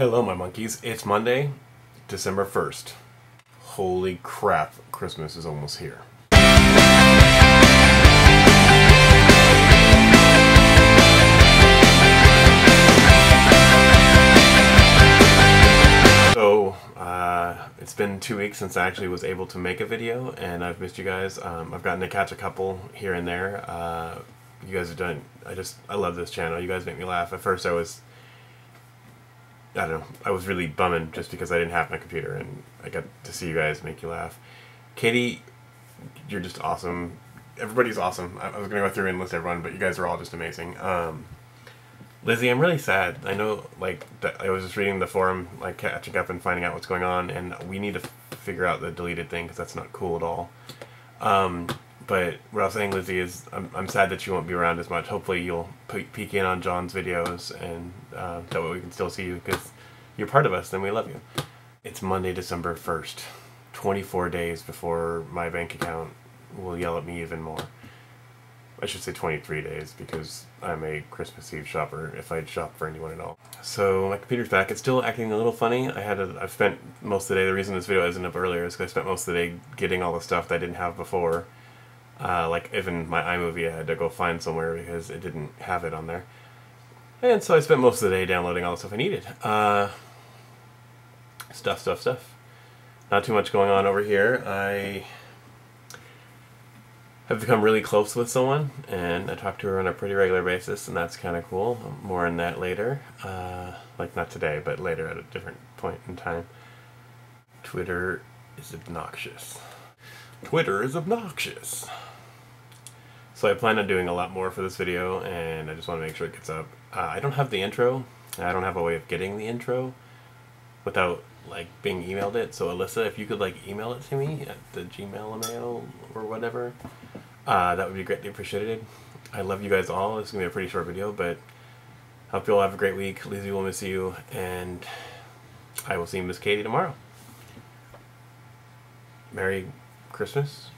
Hello, my monkeys. It's Monday, December 1st. Holy crap, Christmas is almost here. So, uh, it's been two weeks since I actually was able to make a video, and I've missed you guys. Um, I've gotten to catch a couple here and there. Uh, you guys have done, I just, I love this channel. You guys make me laugh. At first I was I don't know. I was really bumming just because I didn't have my computer, and I got to see you guys make you laugh. Katie, you're just awesome. Everybody's awesome. I, I was gonna go through and list everyone, but you guys are all just amazing. Um, Lizzie, I'm really sad. I know, like, I was just reading the forum, like, catching up and finding out what's going on, and we need to figure out the deleted thing because that's not cool at all. Um, but what I was saying, Lizzie, is I'm, I'm sad that you won't be around as much. Hopefully, you'll pe- peek in on John's videos, and uh, that way we can still see you because you're part of us, and we love you. It's Monday, December 1st, 24 days before my bank account will yell at me even more. I should say 23 days because I'm a Christmas Eve shopper if I'd shop for anyone at all. So my computer's back. It's still acting a little funny. I had a, I've spent most of the day, the reason this video isn't up earlier is because I spent most of the day getting all the stuff that I didn't have before uh, like even my iMovie I had to go find somewhere because it didn't have it on there. And so I spent most of the day downloading all the stuff I needed. Uh, stuff, stuff, stuff. Not too much going on over here. I have become really close with someone, and I talk to her on a pretty regular basis, and that's kind of cool. More on that later. Uh, like not today, but later at a different point in time. Twitter is obnoxious. Twitter is obnoxious. So I plan on doing a lot more for this video, and I just want to make sure it gets up. Uh, I don't have the intro. I don't have a way of getting the intro without like being emailed it. So Alyssa, if you could like email it to me at the Gmail email or whatever, uh, that would be greatly appreciated. I love you guys all. It's gonna be a pretty short video, but I hope you all have a great week. Lizzie will miss you, and I will see Miss Katie tomorrow. Merry Christmas.